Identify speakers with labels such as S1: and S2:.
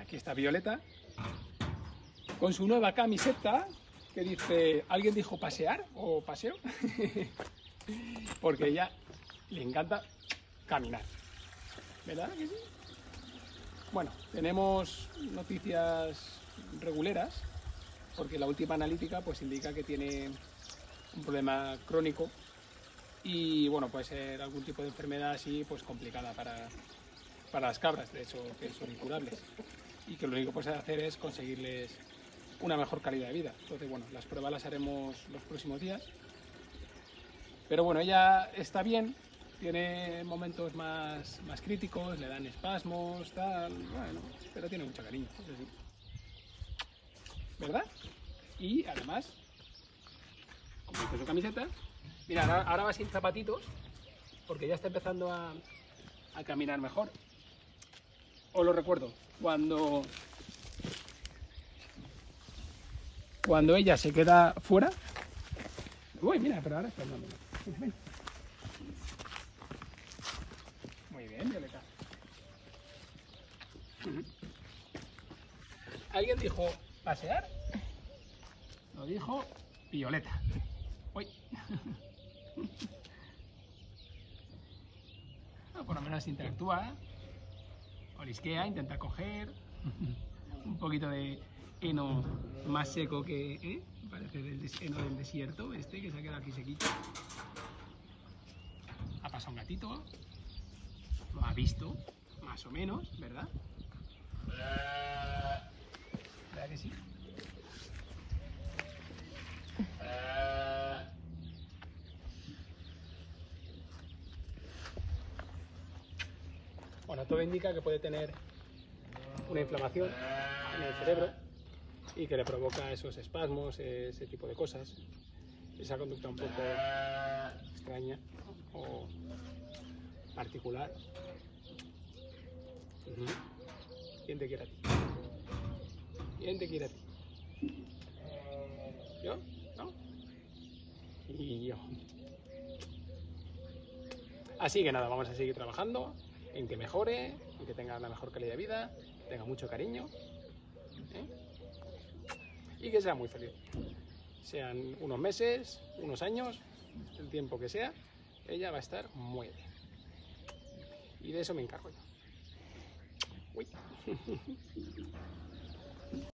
S1: aquí está Violeta con su nueva camiseta que dice, ¿alguien dijo pasear o paseo? Porque ella le encanta caminar. ¿Verdad que sí? Bueno, tenemos noticias reguleras porque la última analítica pues indica que tiene un problema crónico y bueno, puede ser algún tipo de enfermedad así pues complicada para, para las cabras, de hecho que son incurables y que lo único que puede hacer es conseguirles una mejor calidad de vida. Entonces, bueno, las pruebas las haremos los próximos días. Pero bueno, ella está bien, tiene momentos más, más críticos, le dan espasmos, tal, bueno, pero tiene mucho cariño, eso sí. ¿Verdad? Y además, como dice su camiseta, mira, ahora, ahora va sin zapatitos, porque ya está empezando a, a caminar mejor. Os lo recuerdo, cuando cuando ella se queda fuera. Uy, mira, pero ahora está andando. Muy bien, Violeta. ¿Alguien dijo pasear? Lo dijo Violeta. Uy. No, por lo menos interactúa, olisquea, intenta coger un poquito de heno más seco que, ¿eh? Parece del heno del desierto, este que se ha quedado aquí sequito. Ha pasado un gatito, lo ha visto, más o menos, ¿verdad? ¿Verdad que sí? Bueno, todo indica que puede tener una inflamación en el cerebro y que le provoca esos espasmos, ese tipo de cosas. Esa conducta un poco extraña o particular. ¿Quién te quiere a ti? ¿Quién te quiere a ti? ¿Yo? ¿No? Y yo. Así que nada, vamos a seguir trabajando en que mejore, en que tenga la mejor calidad de vida, tenga mucho cariño ¿eh? y que sea muy feliz. Sean unos meses, unos años, el tiempo que sea, ella va a estar muy bien. Y de eso me encargo yo. Uy.